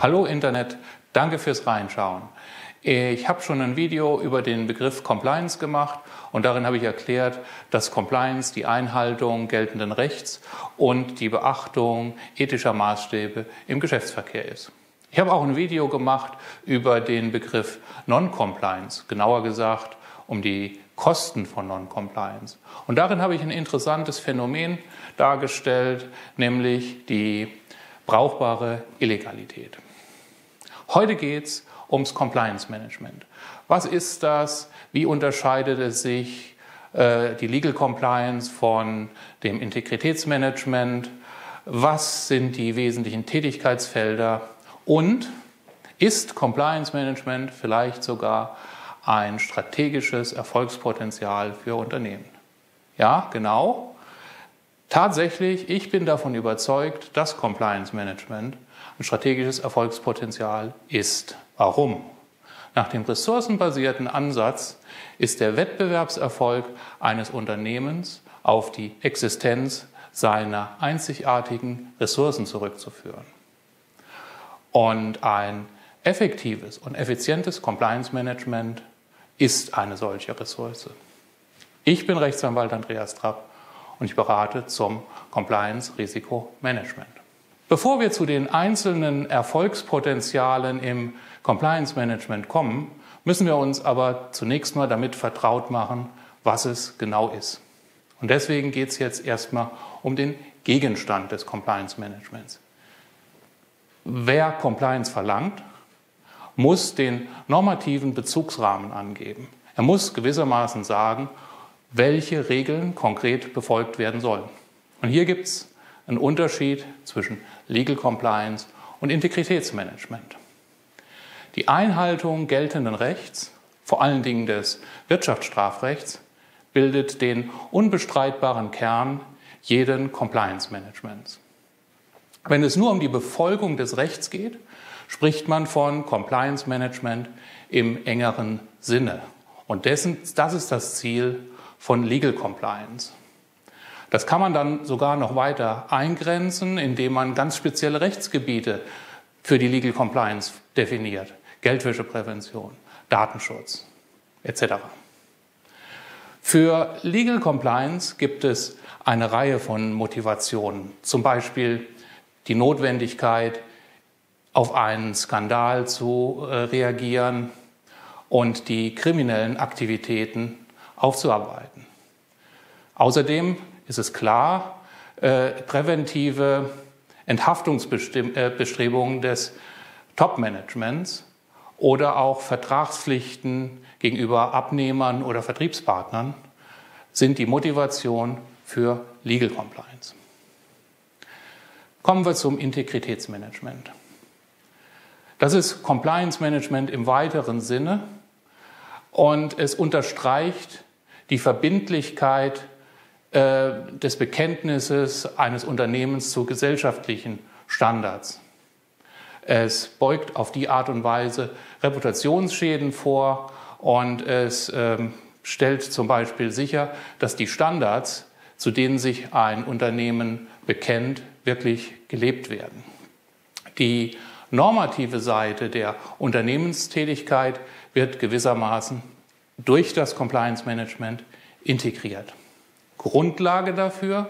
Hallo Internet, danke fürs Reinschauen. Ich habe schon ein Video über den Begriff Compliance gemacht und darin habe ich erklärt, dass Compliance die Einhaltung geltenden Rechts und die Beachtung ethischer Maßstäbe im Geschäftsverkehr ist. Ich habe auch ein Video gemacht über den Begriff Non-Compliance, genauer gesagt um die Kosten von Non-Compliance. Und darin habe ich ein interessantes Phänomen dargestellt, nämlich die brauchbare Illegalität. Heute geht es ums Compliance Management. Was ist das? Wie unterscheidet es sich äh, die Legal Compliance von dem Integritätsmanagement? Was sind die wesentlichen Tätigkeitsfelder? Und ist Compliance Management vielleicht sogar ein strategisches Erfolgspotenzial für Unternehmen? Ja, genau. Tatsächlich, ich bin davon überzeugt, dass Compliance Management ein strategisches Erfolgspotenzial ist. Warum? Nach dem ressourcenbasierten Ansatz ist der Wettbewerbserfolg eines Unternehmens auf die Existenz seiner einzigartigen Ressourcen zurückzuführen. Und ein effektives und effizientes Compliance Management ist eine solche Ressource. Ich bin Rechtsanwalt Andreas Trapp und ich berate zum Compliance-Risikomanagement. Bevor wir zu den einzelnen Erfolgspotenzialen im Compliance-Management kommen, müssen wir uns aber zunächst mal damit vertraut machen, was es genau ist. Und deswegen geht es jetzt erstmal um den Gegenstand des Compliance-Managements. Wer Compliance verlangt, muss den normativen Bezugsrahmen angeben. Er muss gewissermaßen sagen, welche Regeln konkret befolgt werden sollen. Und hier gibt es einen Unterschied zwischen Legal Compliance und Integritätsmanagement. Die Einhaltung geltenden Rechts, vor allen Dingen des Wirtschaftsstrafrechts, bildet den unbestreitbaren Kern jeden Compliance Managements. Wenn es nur um die Befolgung des Rechts geht, spricht man von Compliance Management im engeren Sinne. Und dessen, das ist das Ziel von Legal Compliance. Das kann man dann sogar noch weiter eingrenzen, indem man ganz spezielle Rechtsgebiete für die Legal Compliance definiert. Geldwäscheprävention, Datenschutz etc. Für Legal Compliance gibt es eine Reihe von Motivationen, zum Beispiel die Notwendigkeit, auf einen Skandal zu äh, reagieren und die kriminellen Aktivitäten aufzuarbeiten. Außerdem ist es klar, äh, präventive Enthaftungsbestrebungen des Top-Managements oder auch Vertragspflichten gegenüber Abnehmern oder Vertriebspartnern sind die Motivation für Legal Compliance. Kommen wir zum Integritätsmanagement. Das ist Compliance Management im weiteren Sinne und es unterstreicht die Verbindlichkeit äh, des Bekenntnisses eines Unternehmens zu gesellschaftlichen Standards. Es beugt auf die Art und Weise Reputationsschäden vor und es ähm, stellt zum Beispiel sicher, dass die Standards, zu denen sich ein Unternehmen bekennt, wirklich gelebt werden. Die normative Seite der Unternehmenstätigkeit wird gewissermaßen durch das Compliance Management integriert. Grundlage dafür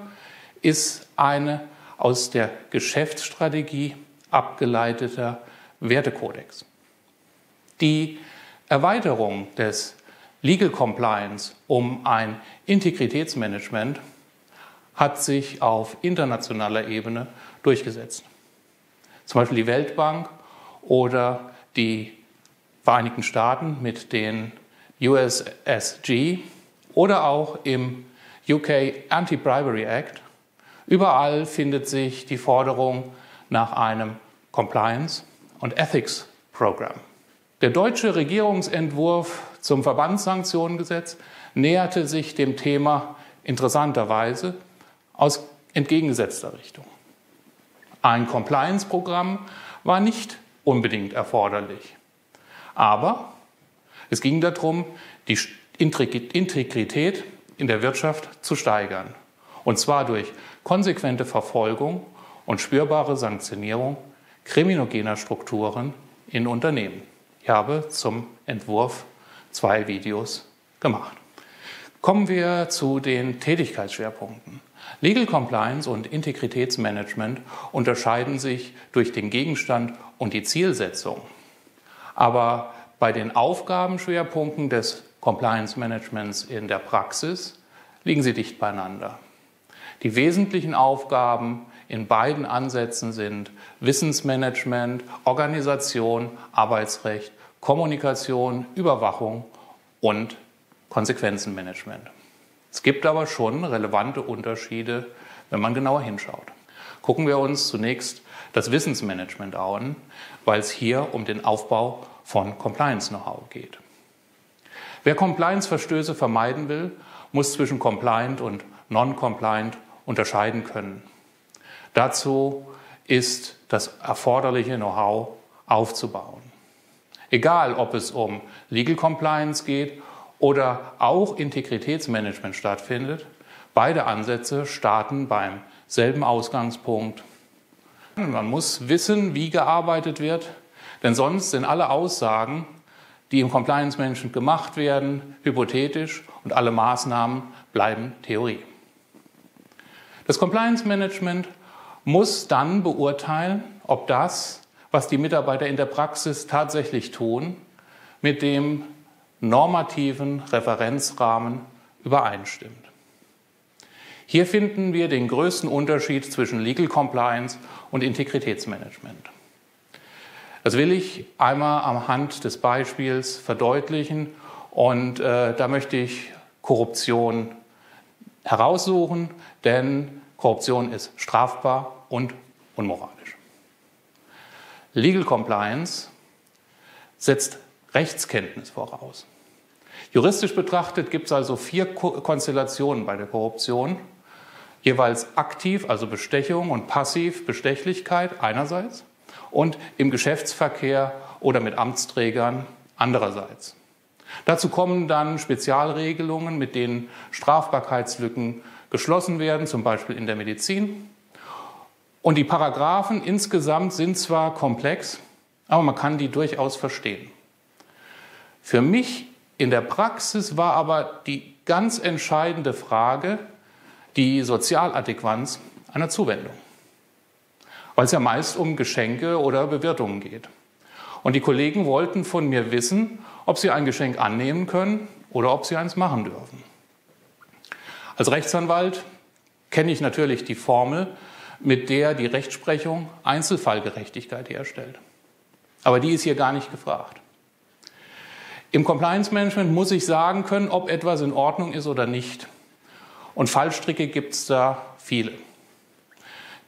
ist eine aus der Geschäftsstrategie abgeleiteter Wertekodex. Die Erweiterung des Legal Compliance um ein Integritätsmanagement hat sich auf internationaler Ebene durchgesetzt. Zum Beispiel die Weltbank oder die Vereinigten Staaten mit den USSG oder auch im UK Anti-Bribery Act. Überall findet sich die Forderung nach einem Compliance- und Ethics-Programm. Der deutsche Regierungsentwurf zum Verbandssanktionengesetz näherte sich dem Thema interessanterweise aus entgegengesetzter Richtung. Ein Compliance-Programm war nicht unbedingt erforderlich. Aber es ging darum, die Integrität in der Wirtschaft zu steigern. Und zwar durch konsequente Verfolgung und spürbare Sanktionierung kriminogener Strukturen in Unternehmen. Ich habe zum Entwurf zwei Videos gemacht. Kommen wir zu den Tätigkeitsschwerpunkten. Legal Compliance und Integritätsmanagement unterscheiden sich durch den Gegenstand und die Zielsetzung. Aber bei den Aufgabenschwerpunkten des Compliance Managements in der Praxis liegen sie dicht beieinander. Die wesentlichen Aufgaben in beiden Ansätzen sind Wissensmanagement, Organisation, Arbeitsrecht, Kommunikation, Überwachung und Konsequenzenmanagement. Es gibt aber schon relevante Unterschiede, wenn man genauer hinschaut. Gucken wir uns zunächst das Wissensmanagement an, weil es hier um den Aufbau von Compliance-Know-how geht. Wer Compliance-Verstöße vermeiden will, muss zwischen compliant und non-compliant unterscheiden können. Dazu ist das erforderliche Know-how aufzubauen. Egal, ob es um Legal Compliance geht oder auch Integritätsmanagement stattfindet, beide Ansätze starten beim selben Ausgangspunkt. Man muss wissen, wie gearbeitet wird, denn sonst sind alle Aussagen, die im Compliance Management gemacht werden, hypothetisch und alle Maßnahmen bleiben Theorie. Das Compliance Management muss dann beurteilen, ob das, was die Mitarbeiter in der Praxis tatsächlich tun, mit dem normativen Referenzrahmen übereinstimmt. Hier finden wir den größten Unterschied zwischen Legal Compliance und Integritätsmanagement. Das will ich einmal am Hand des Beispiels verdeutlichen und äh, da möchte ich Korruption heraussuchen, denn Korruption ist strafbar und unmoralisch. Legal Compliance setzt Rechtskenntnis voraus. Juristisch betrachtet gibt es also vier Konstellationen bei der Korruption. Jeweils aktiv, also Bestechung und passiv Bestechlichkeit einerseits und im Geschäftsverkehr oder mit Amtsträgern andererseits. Dazu kommen dann Spezialregelungen, mit denen Strafbarkeitslücken geschlossen werden, zum Beispiel in der Medizin. Und die Paragraphen insgesamt sind zwar komplex, aber man kann die durchaus verstehen. Für mich in der Praxis war aber die ganz entscheidende Frage die Sozialadäquanz einer Zuwendung, weil es ja meist um Geschenke oder Bewirtungen geht. Und die Kollegen wollten von mir wissen, ob sie ein Geschenk annehmen können oder ob sie eins machen dürfen. Als Rechtsanwalt kenne ich natürlich die Formel, mit der die Rechtsprechung Einzelfallgerechtigkeit herstellt. Aber die ist hier gar nicht gefragt. Im Compliance Management muss ich sagen können, ob etwas in Ordnung ist oder nicht. Und Fallstricke gibt es da viele.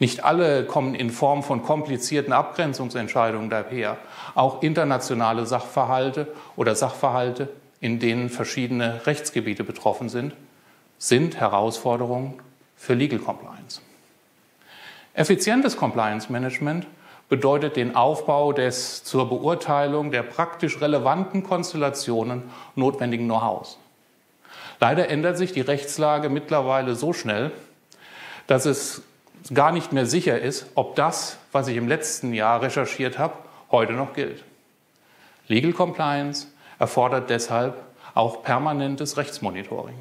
Nicht alle kommen in Form von komplizierten Abgrenzungsentscheidungen daher. Auch internationale Sachverhalte oder Sachverhalte, in denen verschiedene Rechtsgebiete betroffen sind, sind Herausforderungen für Legal Compliance. Effizientes Compliance Management bedeutet den Aufbau des zur Beurteilung der praktisch relevanten Konstellationen notwendigen Know-hows. Leider ändert sich die Rechtslage mittlerweile so schnell, dass es gar nicht mehr sicher ist, ob das, was ich im letzten Jahr recherchiert habe, heute noch gilt. Legal Compliance erfordert deshalb auch permanentes Rechtsmonitoring.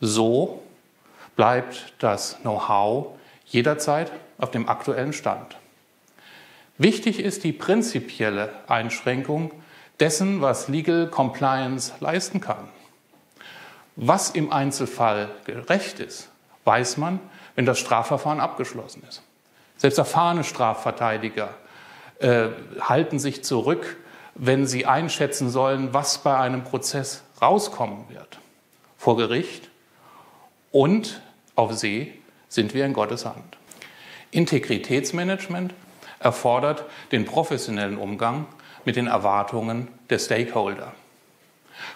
So bleibt das Know-how jederzeit auf dem aktuellen Stand. Wichtig ist die prinzipielle Einschränkung dessen, was Legal Compliance leisten kann. Was im Einzelfall gerecht ist, weiß man, wenn das Strafverfahren abgeschlossen ist. Selbst erfahrene Strafverteidiger äh, halten sich zurück, wenn sie einschätzen sollen, was bei einem Prozess rauskommen wird. Vor Gericht und auf See sind wir in Gottes Hand. Integritätsmanagement erfordert den professionellen Umgang mit den Erwartungen der Stakeholder.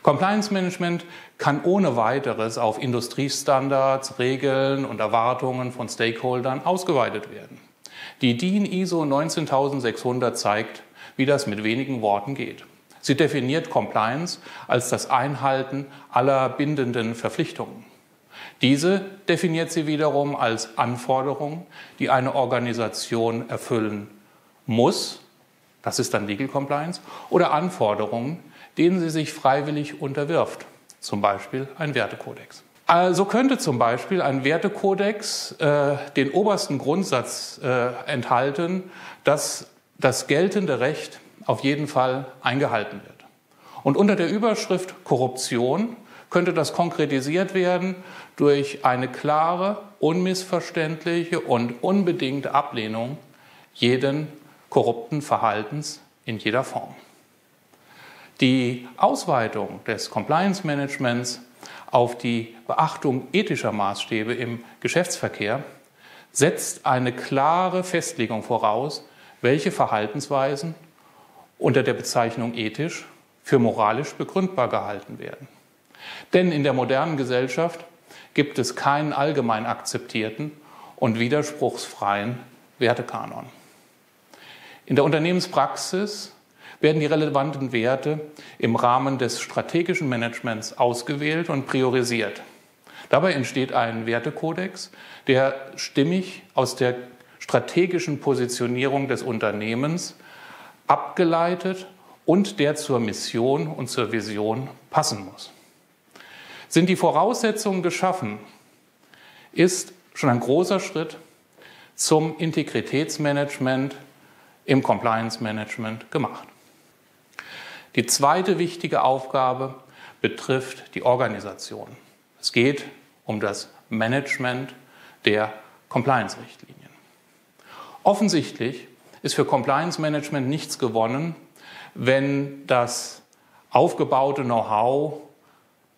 Compliance Management kann ohne weiteres auf Industriestandards, Regeln und Erwartungen von Stakeholdern ausgeweitet werden. Die DIN ISO 19600 zeigt, wie das mit wenigen Worten geht. Sie definiert Compliance als das Einhalten aller bindenden Verpflichtungen. Diese definiert sie wiederum als Anforderungen, die eine Organisation erfüllen muss, das ist dann Legal Compliance, oder Anforderungen, denen sie sich freiwillig unterwirft, zum Beispiel ein Wertekodex. Also könnte zum Beispiel ein Wertekodex äh, den obersten Grundsatz äh, enthalten, dass das geltende Recht auf jeden Fall eingehalten wird. Und unter der Überschrift Korruption könnte das konkretisiert werden durch eine klare, unmissverständliche und unbedingte Ablehnung jeden korrupten Verhaltens in jeder Form. Die Ausweitung des Compliance Managements auf die Beachtung ethischer Maßstäbe im Geschäftsverkehr setzt eine klare Festlegung voraus, welche Verhaltensweisen unter der Bezeichnung ethisch für moralisch begründbar gehalten werden. Denn in der modernen Gesellschaft gibt es keinen allgemein akzeptierten und widerspruchsfreien Wertekanon. In der Unternehmenspraxis werden die relevanten Werte im Rahmen des strategischen Managements ausgewählt und priorisiert. Dabei entsteht ein Wertekodex, der stimmig aus der strategischen Positionierung des Unternehmens abgeleitet und der zur Mission und zur Vision passen muss. Sind die Voraussetzungen geschaffen, ist schon ein großer Schritt zum Integritätsmanagement im Compliance Management gemacht. Die zweite wichtige Aufgabe betrifft die Organisation. Es geht um das Management der Compliance-Richtlinien. Offensichtlich ist für Compliance Management nichts gewonnen, wenn das aufgebaute Know-how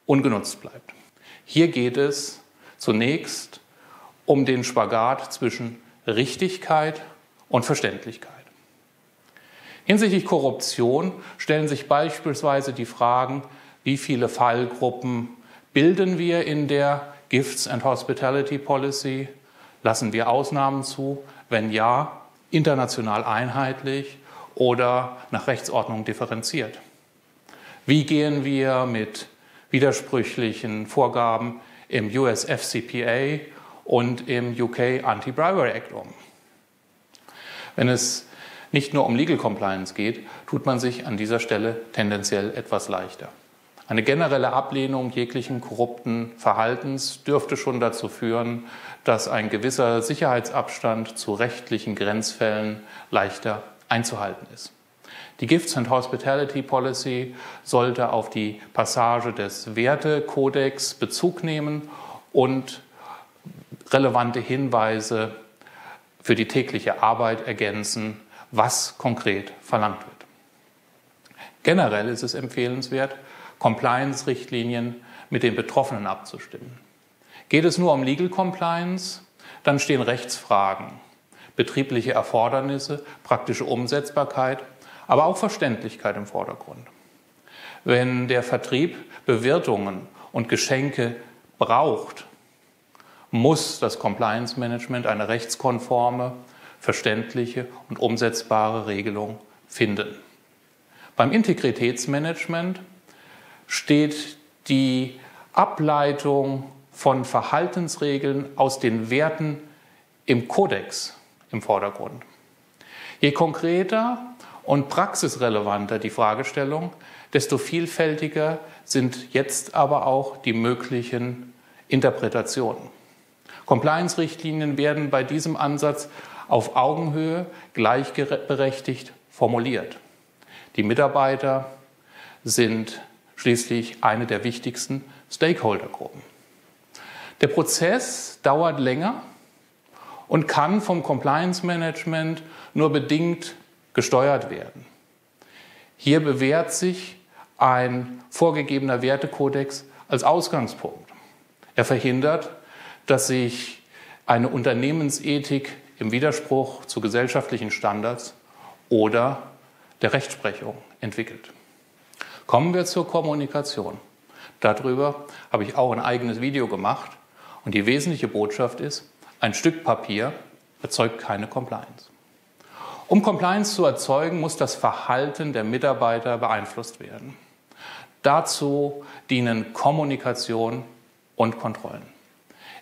ungenutzt bleibt. Hier geht es zunächst um den Spagat zwischen Richtigkeit und Verständlichkeit. Hinsichtlich Korruption stellen sich beispielsweise die Fragen, wie viele Fallgruppen bilden wir in der Gifts and Hospitality Policy? Lassen wir Ausnahmen zu? Wenn ja, international einheitlich oder nach Rechtsordnung differenziert? Wie gehen wir mit widersprüchlichen Vorgaben im US FCPA und im UK Anti-Bribery Act um? Wenn es nicht nur um Legal Compliance geht, tut man sich an dieser Stelle tendenziell etwas leichter. Eine generelle Ablehnung jeglichen korrupten Verhaltens dürfte schon dazu führen, dass ein gewisser Sicherheitsabstand zu rechtlichen Grenzfällen leichter einzuhalten ist. Die Gifts and Hospitality Policy sollte auf die Passage des Wertekodex Bezug nehmen und relevante Hinweise für die tägliche Arbeit ergänzen, was konkret verlangt wird. Generell ist es empfehlenswert, Compliance-Richtlinien mit den Betroffenen abzustimmen. Geht es nur um Legal Compliance, dann stehen Rechtsfragen, betriebliche Erfordernisse, praktische Umsetzbarkeit, aber auch Verständlichkeit im Vordergrund. Wenn der Vertrieb Bewirtungen und Geschenke braucht, muss das Compliance Management eine rechtskonforme, verständliche und umsetzbare Regelung finden. Beim Integritätsmanagement steht die Ableitung von Verhaltensregeln aus den Werten im Kodex im Vordergrund. Je konkreter und praxisrelevanter die Fragestellung, desto vielfältiger sind jetzt aber auch die möglichen Interpretationen. Compliance-Richtlinien werden bei diesem Ansatz auf Augenhöhe gleichberechtigt formuliert. Die Mitarbeiter sind schließlich eine der wichtigsten Stakeholdergruppen. Der Prozess dauert länger und kann vom Compliance Management nur bedingt gesteuert werden. Hier bewährt sich ein vorgegebener Wertekodex als Ausgangspunkt. Er verhindert, dass sich eine Unternehmensethik im Widerspruch zu gesellschaftlichen Standards oder der Rechtsprechung entwickelt. Kommen wir zur Kommunikation. Darüber habe ich auch ein eigenes Video gemacht und die wesentliche Botschaft ist, ein Stück Papier erzeugt keine Compliance. Um Compliance zu erzeugen, muss das Verhalten der Mitarbeiter beeinflusst werden. Dazu dienen Kommunikation und Kontrollen.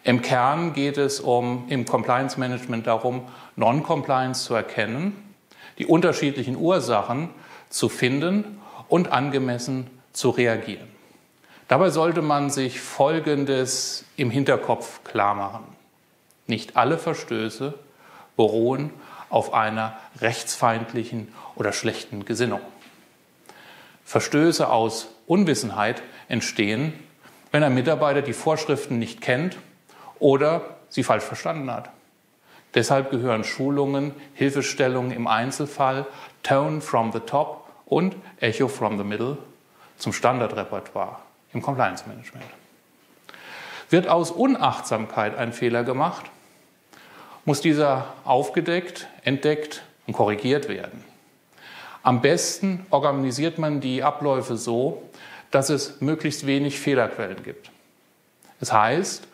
Im Kern geht es um, im Compliance Management darum, Non-Compliance zu erkennen, die unterschiedlichen Ursachen zu finden und angemessen zu reagieren. Dabei sollte man sich Folgendes im Hinterkopf klar machen. Nicht alle Verstöße beruhen auf einer rechtsfeindlichen oder schlechten Gesinnung. Verstöße aus Unwissenheit entstehen, wenn ein Mitarbeiter die Vorschriften nicht kennt oder sie falsch verstanden hat. Deshalb gehören Schulungen, Hilfestellungen im Einzelfall, Tone from the Top und Echo from the Middle zum Standardrepertoire im Compliance Management. Wird aus Unachtsamkeit ein Fehler gemacht, muss dieser aufgedeckt, entdeckt und korrigiert werden. Am besten organisiert man die Abläufe so, dass es möglichst wenig Fehlerquellen gibt. Das heißt,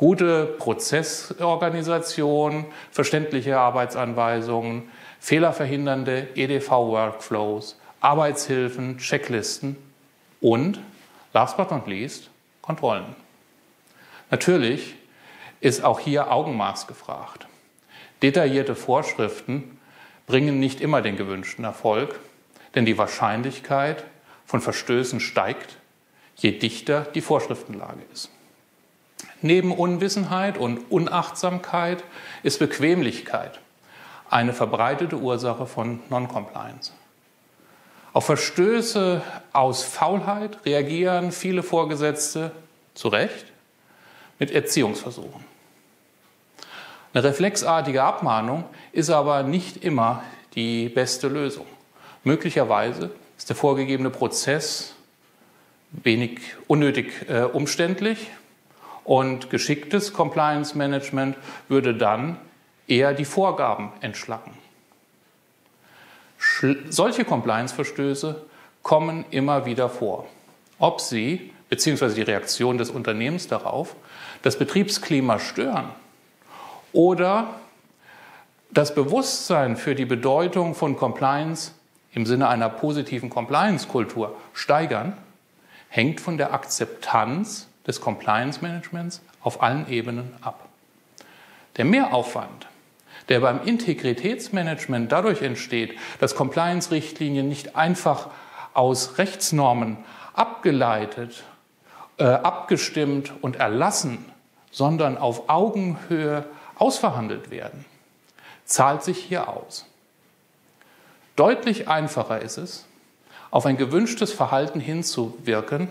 gute Prozessorganisation, verständliche Arbeitsanweisungen, fehlerverhindernde EDV-Workflows, Arbeitshilfen, Checklisten und, last but not least, Kontrollen. Natürlich ist auch hier Augenmaß gefragt. Detaillierte Vorschriften bringen nicht immer den gewünschten Erfolg, denn die Wahrscheinlichkeit von Verstößen steigt, je dichter die Vorschriftenlage ist. Neben Unwissenheit und Unachtsamkeit ist Bequemlichkeit eine verbreitete Ursache von Noncompliance. Auf Verstöße aus Faulheit reagieren viele Vorgesetzte zu Recht mit Erziehungsversuchen. Eine reflexartige Abmahnung ist aber nicht immer die beste Lösung. Möglicherweise ist der vorgegebene Prozess wenig unnötig äh, umständlich und geschicktes Compliance Management würde dann eher die Vorgaben entschlacken. Sch solche Compliance-Verstöße kommen immer wieder vor. Ob sie bzw. die Reaktion des Unternehmens darauf das Betriebsklima stören oder das Bewusstsein für die Bedeutung von Compliance im Sinne einer positiven Compliance-Kultur steigern, hängt von der Akzeptanz des Compliance-Managements auf allen Ebenen ab. Der Mehraufwand, der beim Integritätsmanagement dadurch entsteht, dass Compliance-Richtlinien nicht einfach aus Rechtsnormen abgeleitet, äh, abgestimmt und erlassen, sondern auf Augenhöhe ausverhandelt werden, zahlt sich hier aus. Deutlich einfacher ist es, auf ein gewünschtes Verhalten hinzuwirken,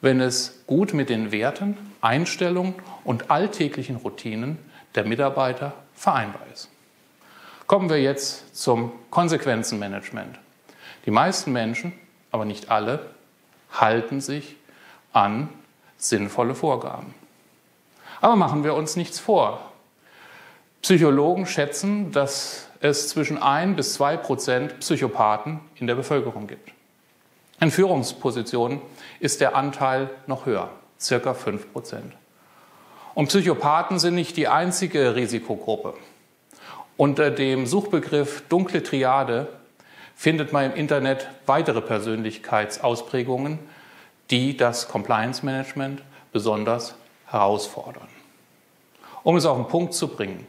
wenn es gut mit den Werten, Einstellungen und alltäglichen Routinen der Mitarbeiter vereinbar ist. Kommen wir jetzt zum Konsequenzenmanagement. Die meisten Menschen, aber nicht alle, halten sich an sinnvolle Vorgaben. Aber machen wir uns nichts vor. Psychologen schätzen, dass es zwischen ein bis zwei Prozent Psychopathen in der Bevölkerung gibt. In Führungspositionen ist der Anteil noch höher, circa fünf Prozent. Und Psychopathen sind nicht die einzige Risikogruppe. Unter dem Suchbegriff dunkle Triade findet man im Internet weitere Persönlichkeitsausprägungen, die das Compliance Management besonders herausfordern. Um es auf den Punkt zu bringen,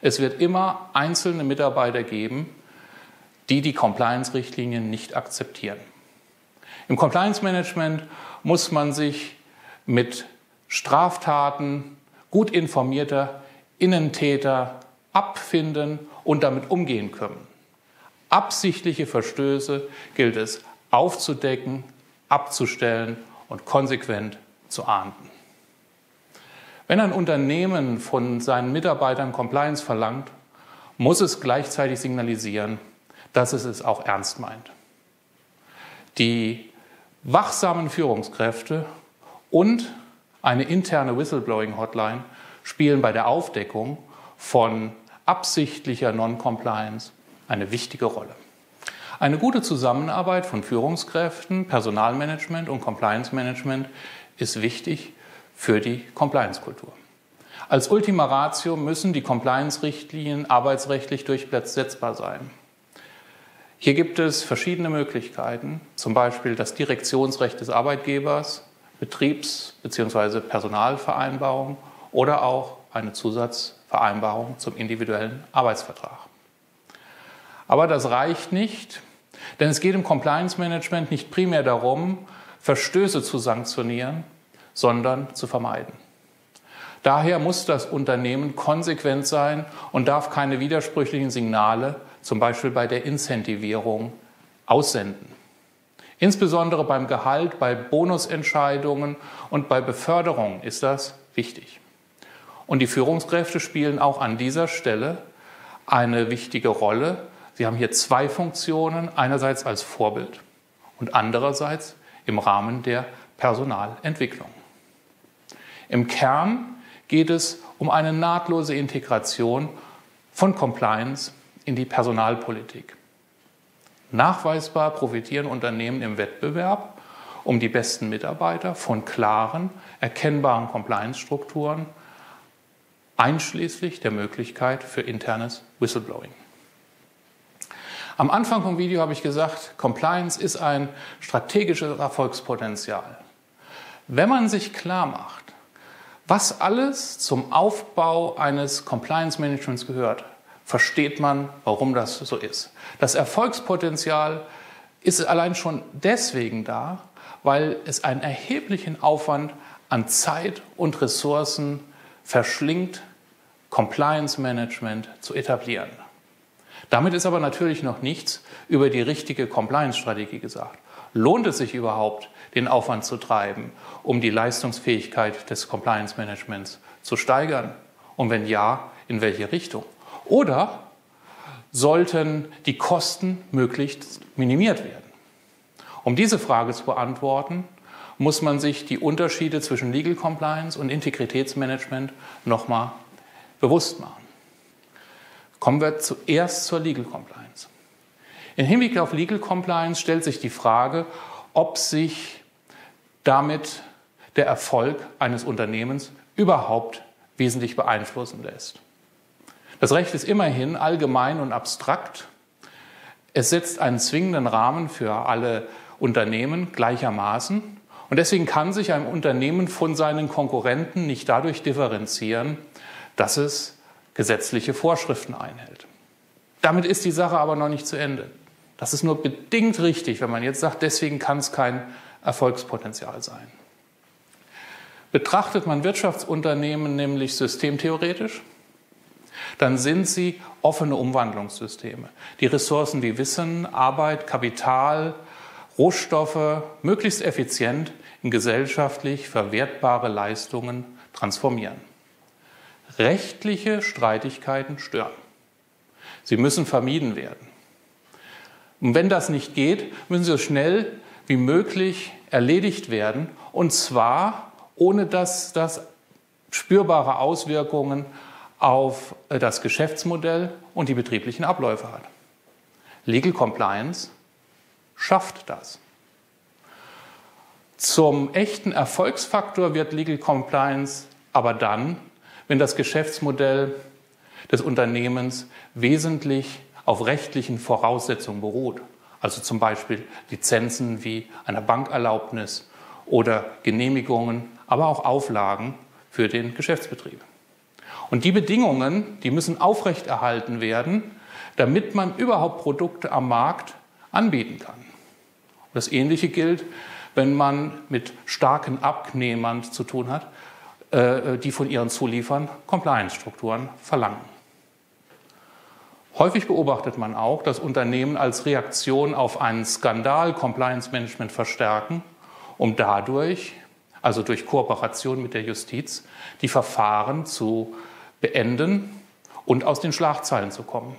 es wird immer einzelne Mitarbeiter geben, die die Compliance-Richtlinien nicht akzeptieren. Im Compliance-Management muss man sich mit Straftaten gut informierter Innentäter abfinden und damit umgehen können. Absichtliche Verstöße gilt es aufzudecken, abzustellen und konsequent zu ahnden. Wenn ein Unternehmen von seinen Mitarbeitern Compliance verlangt, muss es gleichzeitig signalisieren, dass es es auch ernst meint. Die wachsamen Führungskräfte und eine interne Whistleblowing-Hotline spielen bei der Aufdeckung von absichtlicher Non-Compliance eine wichtige Rolle. Eine gute Zusammenarbeit von Führungskräften, Personalmanagement und Compliance Management ist wichtig für die Compliance-Kultur. Als Ultima Ratio müssen die Compliance-Richtlinien arbeitsrechtlich durchsetzbar sein. Hier gibt es verschiedene Möglichkeiten, zum Beispiel das Direktionsrecht des Arbeitgebers, Betriebs- bzw. Personalvereinbarung oder auch eine Zusatzvereinbarung zum individuellen Arbeitsvertrag. Aber das reicht nicht, denn es geht im Compliance Management nicht primär darum, Verstöße zu sanktionieren, sondern zu vermeiden. Daher muss das Unternehmen konsequent sein und darf keine widersprüchlichen Signale, zum Beispiel bei der Incentivierung, aussenden. Insbesondere beim Gehalt, bei Bonusentscheidungen und bei Beförderung ist das wichtig. Und die Führungskräfte spielen auch an dieser Stelle eine wichtige Rolle. Sie haben hier zwei Funktionen, einerseits als Vorbild und andererseits im Rahmen der Personalentwicklung. Im Kern geht es um eine nahtlose Integration von Compliance in die Personalpolitik. Nachweisbar profitieren Unternehmen im Wettbewerb um die besten Mitarbeiter von klaren, erkennbaren Compliance-Strukturen, einschließlich der Möglichkeit für internes Whistleblowing. Am Anfang vom Video habe ich gesagt, Compliance ist ein strategisches Erfolgspotenzial. Wenn man sich klar macht, was alles zum Aufbau eines Compliance Managements gehört, versteht man, warum das so ist. Das Erfolgspotenzial ist allein schon deswegen da, weil es einen erheblichen Aufwand an Zeit und Ressourcen verschlingt, Compliance Management zu etablieren. Damit ist aber natürlich noch nichts über die richtige Compliance-Strategie gesagt. Lohnt es sich überhaupt, den Aufwand zu treiben, um die Leistungsfähigkeit des Compliance Managements zu steigern? Und wenn ja, in welche Richtung? Oder sollten die Kosten möglichst minimiert werden? Um diese Frage zu beantworten, muss man sich die Unterschiede zwischen Legal Compliance und Integritätsmanagement nochmal bewusst machen. Kommen wir zuerst zur Legal Compliance. Im Hinblick auf Legal Compliance stellt sich die Frage, ob sich damit der Erfolg eines Unternehmens überhaupt wesentlich beeinflussen lässt. Das Recht ist immerhin allgemein und abstrakt. Es setzt einen zwingenden Rahmen für alle Unternehmen gleichermaßen. Und deswegen kann sich ein Unternehmen von seinen Konkurrenten nicht dadurch differenzieren, dass es gesetzliche Vorschriften einhält. Damit ist die Sache aber noch nicht zu Ende. Das ist nur bedingt richtig, wenn man jetzt sagt, deswegen kann es kein Erfolgspotenzial sein. Betrachtet man Wirtschaftsunternehmen nämlich systemtheoretisch, dann sind sie offene Umwandlungssysteme, die Ressourcen wie Wissen, Arbeit, Kapital, Rohstoffe möglichst effizient in gesellschaftlich verwertbare Leistungen transformieren. Rechtliche Streitigkeiten stören. Sie müssen vermieden werden. Und wenn das nicht geht, müssen sie so schnell wie möglich erledigt werden. Und zwar ohne dass das spürbare Auswirkungen auf äh, das Geschäftsmodell und die betrieblichen Abläufe hat. Legal Compliance schafft das. Zum echten Erfolgsfaktor wird Legal Compliance aber dann, wenn das Geschäftsmodell des Unternehmens wesentlich auf rechtlichen Voraussetzungen beruht. Also zum Beispiel Lizenzen wie einer Bankerlaubnis oder Genehmigungen, aber auch Auflagen für den Geschäftsbetrieb. Und die Bedingungen, die müssen aufrechterhalten werden, damit man überhaupt Produkte am Markt anbieten kann. Das Ähnliche gilt, wenn man mit starken Abnehmern zu tun hat, äh, die von ihren Zuliefern Compliance-Strukturen verlangen. Häufig beobachtet man auch, dass Unternehmen als Reaktion auf einen Skandal Compliance Management verstärken, um dadurch, also durch Kooperation mit der Justiz, die Verfahren zu beenden und aus den Schlagzeilen zu kommen.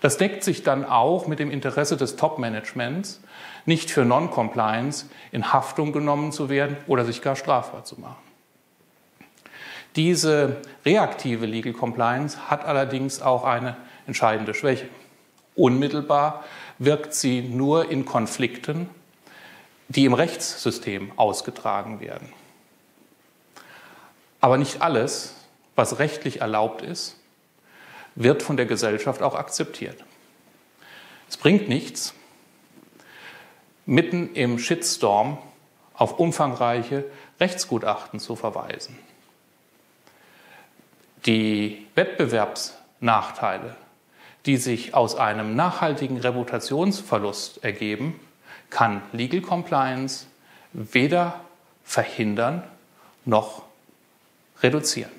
Das deckt sich dann auch mit dem Interesse des Top-Managements, nicht für Non-Compliance in Haftung genommen zu werden oder sich gar strafbar zu machen. Diese reaktive Legal Compliance hat allerdings auch eine entscheidende Schwäche. Unmittelbar wirkt sie nur in Konflikten, die im Rechtssystem ausgetragen werden. Aber nicht alles, was rechtlich erlaubt ist, wird von der Gesellschaft auch akzeptiert. Es bringt nichts, mitten im Shitstorm auf umfangreiche Rechtsgutachten zu verweisen. Die Wettbewerbsnachteile die sich aus einem nachhaltigen Reputationsverlust ergeben, kann Legal Compliance weder verhindern noch reduzieren.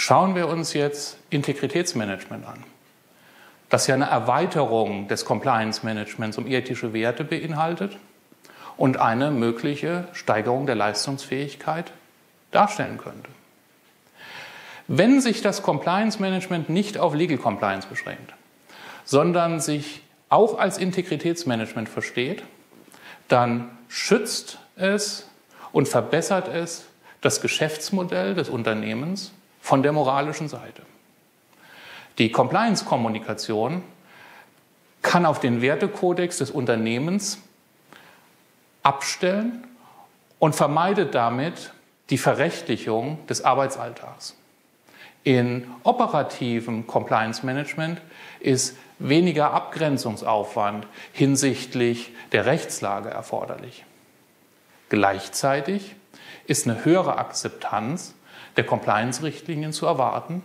Schauen wir uns jetzt Integritätsmanagement an, das ja eine Erweiterung des Compliance Managements um ethische Werte beinhaltet und eine mögliche Steigerung der Leistungsfähigkeit darstellen könnte. Wenn sich das Compliance Management nicht auf Legal Compliance beschränkt, sondern sich auch als Integritätsmanagement versteht, dann schützt es und verbessert es das Geschäftsmodell des Unternehmens von der moralischen Seite. Die Compliance-Kommunikation kann auf den Wertekodex des Unternehmens abstellen und vermeidet damit die Verrechtlichung des Arbeitsalltags. In operativem Compliance Management ist weniger Abgrenzungsaufwand hinsichtlich der Rechtslage erforderlich. Gleichzeitig ist eine höhere Akzeptanz der Compliance-Richtlinien zu erwarten,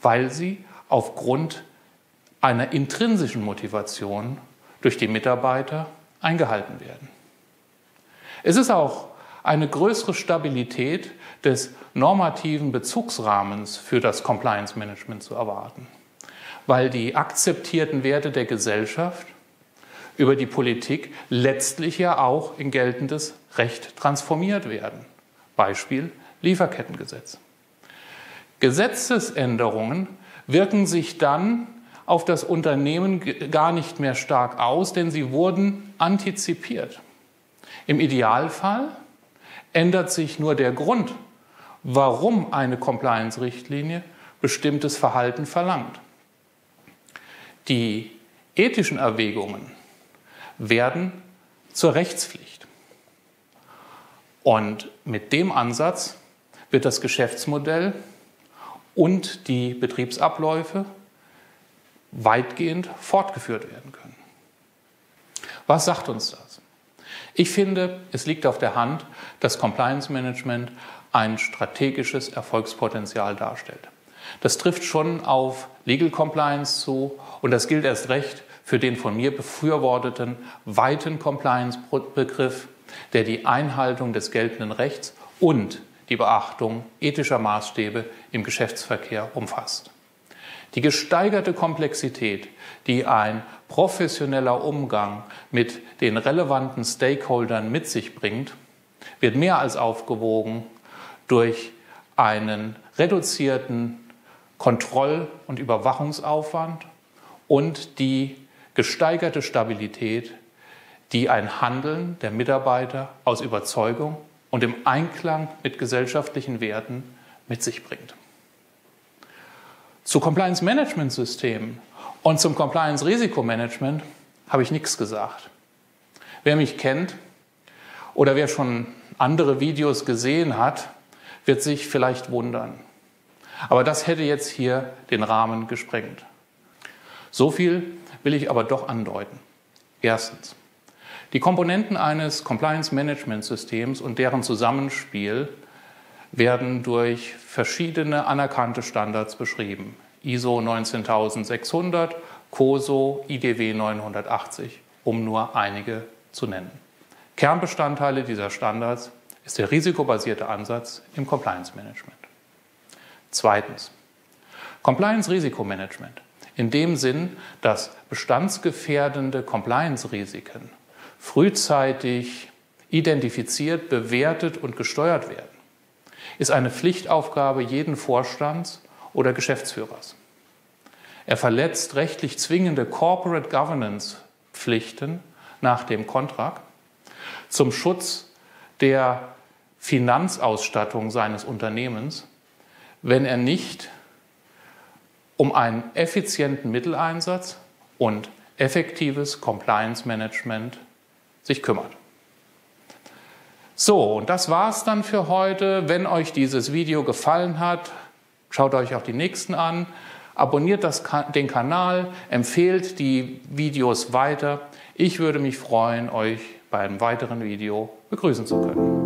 weil sie aufgrund einer intrinsischen Motivation durch die Mitarbeiter eingehalten werden. Es ist auch eine größere Stabilität des normativen Bezugsrahmens für das Compliance Management zu erwarten, weil die akzeptierten Werte der Gesellschaft über die Politik letztlich ja auch in geltendes Recht transformiert werden. Beispiel Lieferkettengesetz. Gesetzesänderungen wirken sich dann auf das Unternehmen gar nicht mehr stark aus, denn sie wurden antizipiert. Im Idealfall ändert sich nur der Grund, warum eine Compliance-Richtlinie bestimmtes Verhalten verlangt. Die ethischen Erwägungen werden zur Rechtspflicht. Und mit dem Ansatz wird das Geschäftsmodell und die Betriebsabläufe weitgehend fortgeführt werden können. Was sagt uns das? Ich finde, es liegt auf der Hand, dass Compliance Management ein strategisches Erfolgspotenzial darstellt. Das trifft schon auf Legal Compliance zu und das gilt erst recht für den von mir befürworteten weiten Compliance-Begriff, der die Einhaltung des geltenden Rechts und die Beachtung ethischer Maßstäbe im Geschäftsverkehr umfasst. Die gesteigerte Komplexität, die ein professioneller Umgang mit den relevanten Stakeholdern mit sich bringt, wird mehr als aufgewogen durch einen reduzierten Kontroll- und Überwachungsaufwand und die gesteigerte Stabilität, die ein Handeln der Mitarbeiter aus Überzeugung und im Einklang mit gesellschaftlichen Werten mit sich bringt. Zu Compliance Management Systemen und zum Compliance Risikomanagement habe ich nichts gesagt. Wer mich kennt oder wer schon andere Videos gesehen hat, wird sich vielleicht wundern. Aber das hätte jetzt hier den Rahmen gesprengt. So viel will ich aber doch andeuten. Erstens. Die Komponenten eines Compliance Management Systems und deren Zusammenspiel werden durch verschiedene anerkannte Standards beschrieben. ISO 19600, COSO, IDW 980, um nur einige zu nennen. Kernbestandteile dieser Standards ist der risikobasierte Ansatz im Compliance Management. Zweitens. Compliance Risikomanagement. In dem Sinn, dass bestandsgefährdende Compliance-Risiken frühzeitig identifiziert, bewertet und gesteuert werden, ist eine Pflichtaufgabe jeden Vorstands oder Geschäftsführers. Er verletzt rechtlich zwingende Corporate Governance Pflichten nach dem Kontrakt zum Schutz der Finanzausstattung seines Unternehmens, wenn er nicht um einen effizienten Mitteleinsatz und effektives Compliance Management sich kümmert. So, und das war's dann für heute. Wenn euch dieses Video gefallen hat, schaut euch auch die nächsten an, abonniert das, den Kanal, empfehlt die Videos weiter. Ich würde mich freuen, euch bei einem weiteren Video begrüßen zu können.